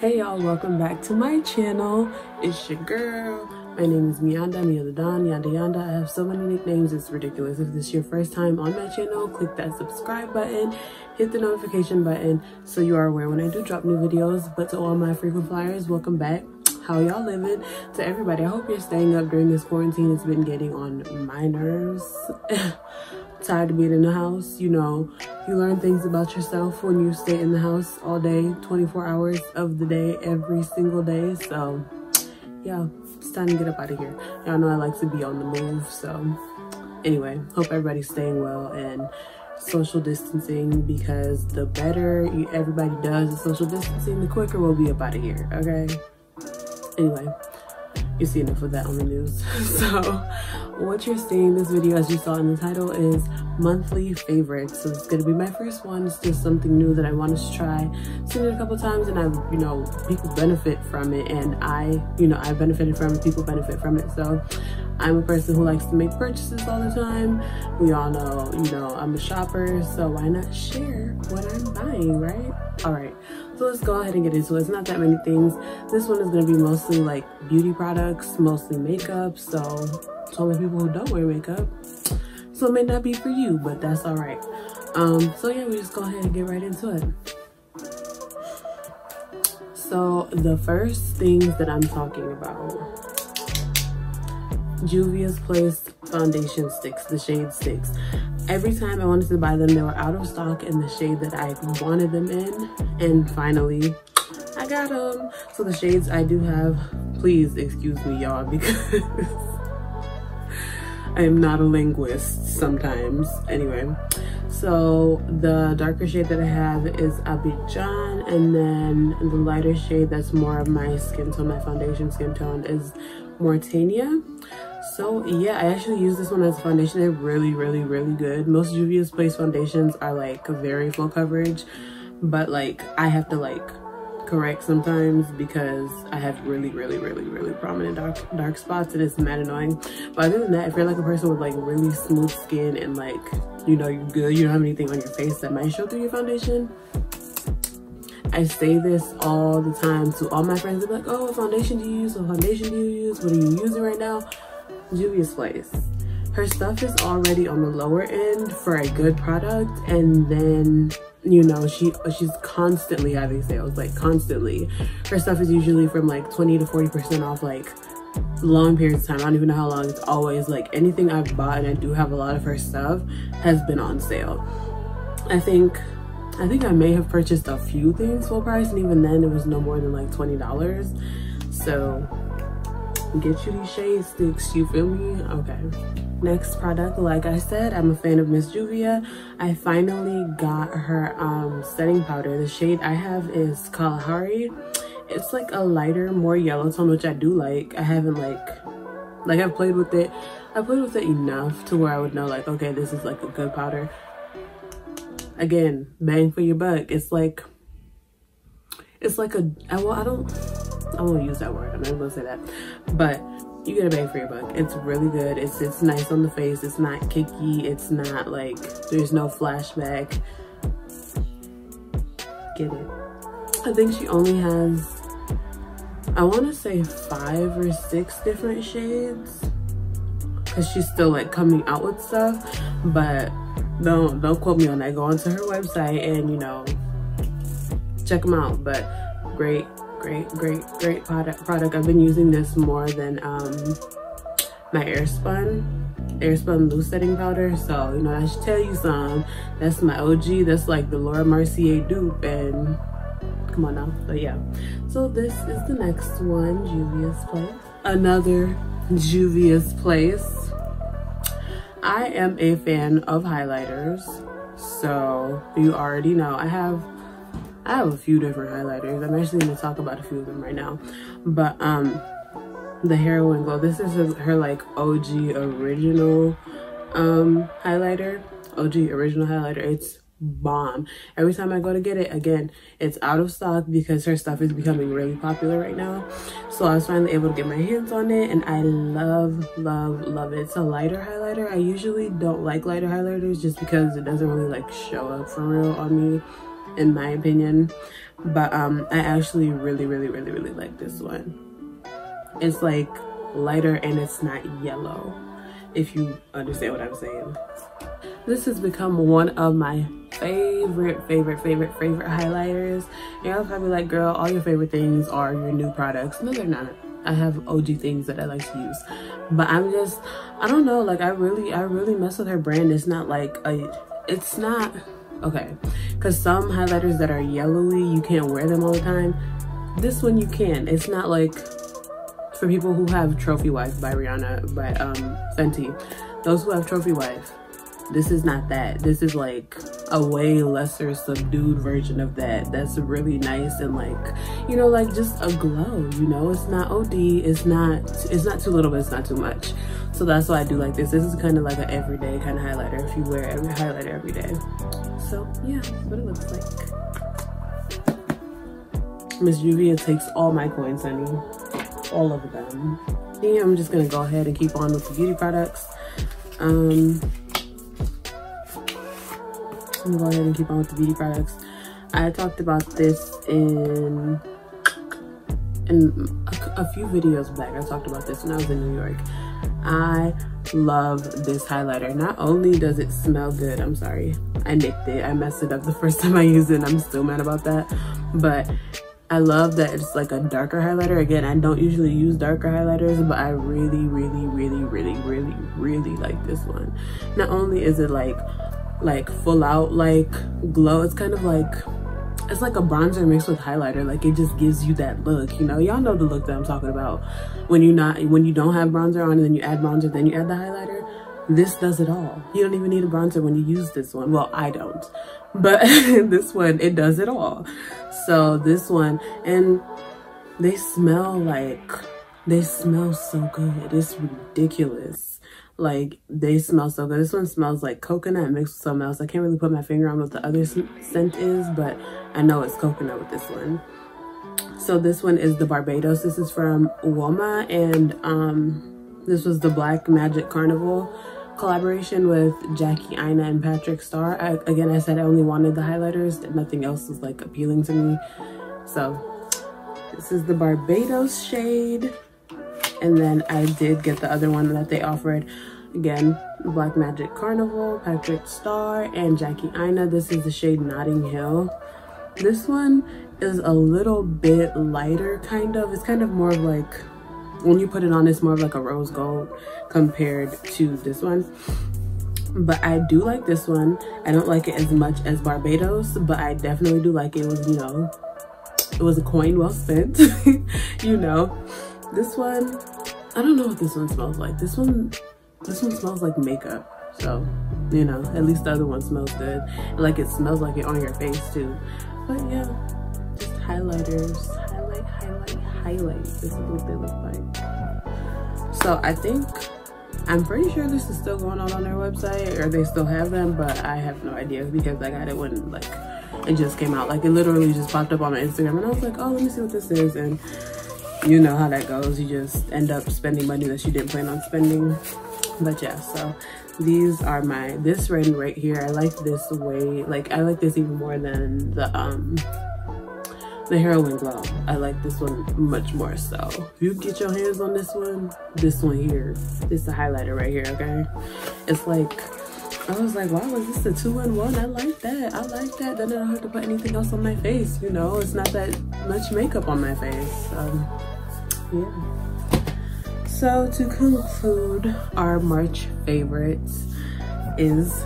Hey y'all, welcome back to my channel. It's your girl. My name is Miyanda, Miyanda Don, Yanda Yanda. I have so many nicknames, it's ridiculous. If this is your first time on my channel, click that subscribe button, hit the notification button so you are aware when I do drop new videos. But to all my frequent flyers, welcome back. How y'all living? To everybody, I hope you're staying up during this quarantine. It's been getting on my nerves. tired of being in the house. You know, you learn things about yourself when you stay in the house all day, 24 hours of the day, every single day. So yeah, it's time to get up out of here. Y'all know I like to be on the move. So anyway, hope everybody's staying well and social distancing because the better everybody does the social distancing, the quicker we'll be up out of here, okay? Anyway, you see enough of that on the news. so what you're seeing this video as you saw in the title is monthly favorites. So it's gonna be my first one. It's just something new that i wanted to try. Seen it a couple times and I've, you know people benefit from it. And i you know i benefited from it. People benefit from it. So i'm a person who likes to make purchases all the time we all know you know i'm a shopper so why not share what i'm buying right all right so let's go ahead and get into it it's not that many things this one is going to be mostly like beauty products mostly makeup so so many people who don't wear makeup. So it may not be for you, but that's all right. Um, so yeah, we just go ahead and get right into it. So the first things that I'm talking about, Juvia's Place foundation sticks, the shade sticks. Every time I wanted to buy them, they were out of stock in the shade that I wanted them in. And finally, I got them. So the shades I do have, please excuse me y'all because I am not a linguist sometimes. Anyway, so the darker shade that I have is Abidjan and then the lighter shade that's more of my skin tone, my foundation skin tone is Mauritania. So yeah, I actually use this one as a foundation. They're really, really, really good. Most Juvia's Place foundations are like very full coverage, but like I have to like correct sometimes because I have really, really, really, really prominent dark dark spots and it's mad annoying. But other than that, if you're like a person with like really smooth skin and like, you know, you're good, you don't have anything on your face that might show through your foundation, I say this all the time to all my friends. They're like, oh, what foundation do you use? What foundation do you use? What are you using right now? Juvia's Place. Her stuff is already on the lower end for a good product and then you know she she's constantly having sales like constantly. Her stuff is usually from like 20 to 40 percent off like long periods of time. I don't even know how long. It's always like anything i've bought and i do have a lot of her stuff has been on sale. I think i think i may have purchased a few things full price and even then it was no more than like 20 dollars. So get you these shade sticks you feel me? Okay. Next product like i said i'm a fan of miss juvia. I finally got her um, setting powder. The shade i have is kalahari. It's like a lighter more yellow tone which i do like. I haven't like like i've played with it. I played with it enough to where i would know like okay this is like a good powder. Again bang for your buck. It's like it's like a well i don't i won't use that word i'm not gonna say that but you get a bang for your buck. It's really good. It's it's nice on the face. It's not kicky. It's not like there's no flashback. Get it. I think she only has I want to say five or six different shades because she's still like coming out with stuff but don't don't quote me on that go onto her website and you know check them out but great great, great, great product. product. I've been using this more than um, my Airspun, Airspun loose setting powder. So, you know, I should tell you some. That's my OG. That's like the Laura Mercier dupe. And come on now. But yeah. So this is the next one, Juvia's Place. Another Juvia's Place. I am a fan of highlighters. So you already know I have I have a few different highlighters. I'm actually going to talk about a few of them right now. But um, the Heroine Glow, this is her, her like OG original um, highlighter. OG original highlighter. It's bomb. Every time I go to get it, again, it's out of stock because her stuff is becoming really popular right now. So I was finally able to get my hands on it and I love, love, love it. It's a lighter highlighter. I usually don't like lighter highlighters just because it doesn't really like show up for real on me in my opinion. But um, I actually really, really, really, really like this one. It's like lighter and it's not yellow, if you understand what I'm saying. This has become one of my favorite, favorite, favorite, favorite highlighters. Y'all probably like, girl, all your favorite things are your new products. No, they're not. I have OG things that I like to use. But I'm just, I don't know, like I really, I really mess with her brand. It's not like a, it's not, okay. Cause some highlighters that are yellowy, you can't wear them all the time. This one you can. It's not like for people who have Trophy Wife by Rihanna, by um, Fenty. Those who have Trophy Wife, this is not that. This is like a way lesser subdued version of that. That's really nice and like, you know, like just a glow, you know? It's not OD, it's not, it's not too little, but it's not too much. So that's why I do like this. This is kind of like an everyday kind of highlighter if you wear every highlighter every day. So yeah, what it looks like. Miss Juvia takes all my coins, honey. All of them. Yeah, I'm just gonna go ahead and keep on with the beauty products. Um, I'm gonna go ahead and keep on with the beauty products. I talked about this in in a, few videos back. I talked about this when I was in New York. I love this highlighter. Not only does it smell good, I'm sorry, I nicked it. I messed it up the first time I used it and I'm still mad about that. But I love that it's like a darker highlighter. Again, I don't usually use darker highlighters, but I really, really, really, really, really, really like this one. Not only is it like like full out like glow. It's kind of like, it's like a bronzer mixed with highlighter. Like it just gives you that look, you know? Y'all know the look that I'm talking about. When you not, when you don't have bronzer on and then you add bronzer, then you add the highlighter. This does it all. You don't even need a bronzer when you use this one. Well, I don't. But this one, it does it all. So this one, and they smell like, they smell so good. It's ridiculous like they smell so good. This one smells like coconut mixed with something else. I can't really put my finger on what the other scent is but i know it's coconut with this one. So this one is the barbados. This is from uoma and um this was the black magic carnival collaboration with jackie aina and patrick starr. I, again i said i only wanted the highlighters. Nothing else was like appealing to me. So this is the barbados shade and then I did get the other one that they offered. Again, Black Magic Carnival, Patrick Starr, and Jackie Aina. This is the shade Notting Hill. This one is a little bit lighter, kind of. It's kind of more of like, when you put it on, it's more of like a rose gold compared to this one. But I do like this one. I don't like it as much as Barbados, but I definitely do like it. It was, you know, it was a coin well spent, you know. This one, I don't know what this one smells like. This one, this one smells like makeup. So, you know, at least the other one smells good. like it smells like it on your face too. But yeah, just highlighters, highlight, highlight, highlight. This is what they look like. So I think, I'm pretty sure this is still going on on their website or they still have them, but I have no idea because I got it when like, it just came out. Like it literally just popped up on my Instagram and I was like, oh, let me see what this is. And you know how that goes. You just end up spending money that you didn't plan on spending. But yeah, so these are my, this ring right here, I like this way, like I like this even more than the, um, the heroine glow. I like this one much more so. If you get your hands on this one, this one here, it's the highlighter right here, okay? It's like, I was like, why was this a two-in-one? I like that. I like that. Then I don't have to put anything else on my face, you know? It's not that much makeup on my face. Um, yeah. So to conclude, our March favorites is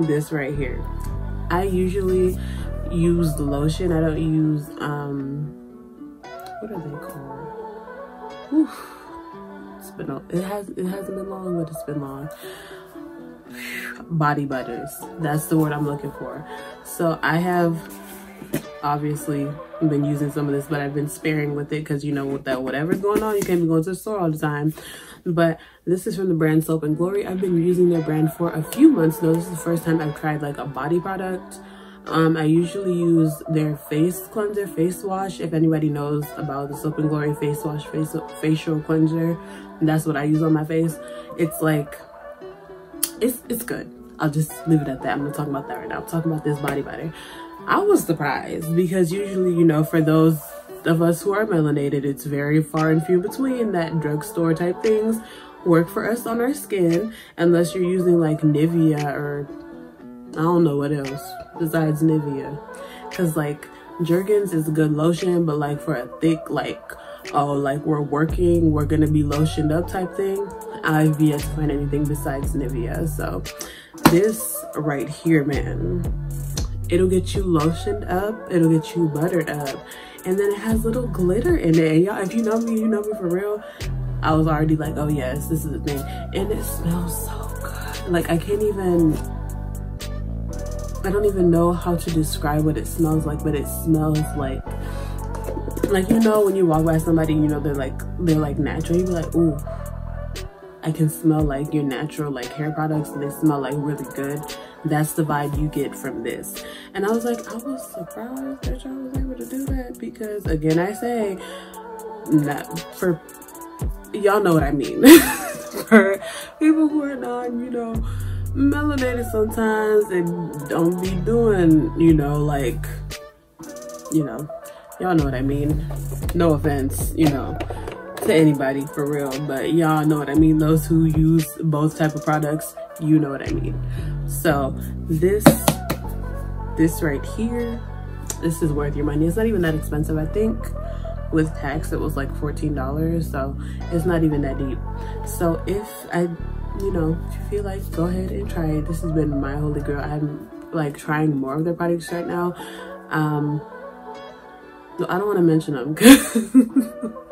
this right here. I usually use the lotion. I don't use, um, what are they called? Oof. It's been, it, has, it hasn't been long, but it's been long. Body butters. That's the word I'm looking for. So I have obviously I've been using some of this, but I've been sparing with it because you know with that whatever's going on, you can't be going to the store all the time. But this is from the brand Soap and Glory. I've been using their brand for a few months now. This is the first time I've tried like a body product. Um, I usually use their face cleanser, face wash. If anybody knows about the Soap and Glory face wash, face, facial cleanser, that's what I use on my face. It's like, it's, it's good. I'll just leave it at that. I'm not talking about that right now. I'm talking about this body butter. I was surprised because usually, you know, for those of us who are melanated, it's very far and few between that drugstore type things work for us on our skin unless you're using like Nivea or I don't know what else besides Nivea. Cause like Jergens is a good lotion, but like for a thick like oh like we're working, we're gonna be lotioned up type thing. I've yet to find anything besides Nivea. So this right here, man, it'll get you lotioned up, it'll get you buttered up. And then it has little glitter in it. And y'all, if you know me, you know me for real. I was already like, oh yes, this is the thing. And it smells so good. Like I can't even, I don't even know how to describe what it smells like, but it smells like, like you know when you walk by somebody, you know they're like, they're like natural, you be like, ooh, I can smell like your natural like hair products and they smell like really good. That's the vibe you get from this. And I was like, I was surprised that y'all was able to do that because again, I say, not for, y'all know what I mean. for people who are not, you know, melanated sometimes and don't be doing, you know, like, you know, y'all know what I mean. No offense, you know to anybody for real but y'all know what i mean those who use both type of products you know what i mean so this this right here this is worth your money. It's not even that expensive i think. With tax it was like 14 dollars so it's not even that deep. So if i you know if you feel like go ahead and try it. This has been my holy grail. I'm like trying more of their products right now. Um i don't want to mention them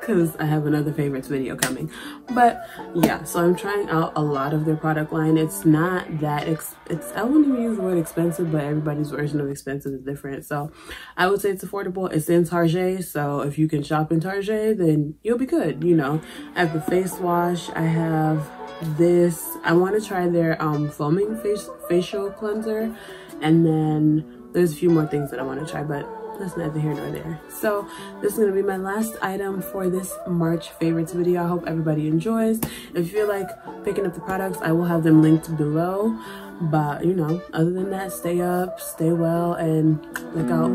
because I have another favorites video coming. But yeah, so I'm trying out a lot of their product line. It's not that, ex it's I wouldn't even use the word expensive, but everybody's version of expensive is different. So I would say it's affordable. It's in Target. So if you can shop in Target, then you'll be good, you know. I have the face wash. I have this. I want to try their um, foaming face facial cleanser. And then there's a few more things that I want to try, but that's neither here nor there. So this is gonna be my last item for this March favorites video. I hope everybody enjoys. If you feel like picking up the products, I will have them linked below. But you know, other than that, stay up, stay well, and look out.